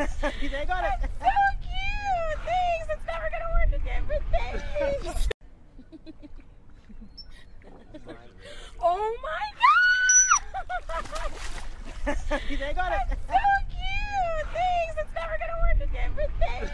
they got it. So cute! Thanks! It's never gonna work again, but thanks! oh my god! they got it. So cute! Thanks! It's never gonna work again, but thanks!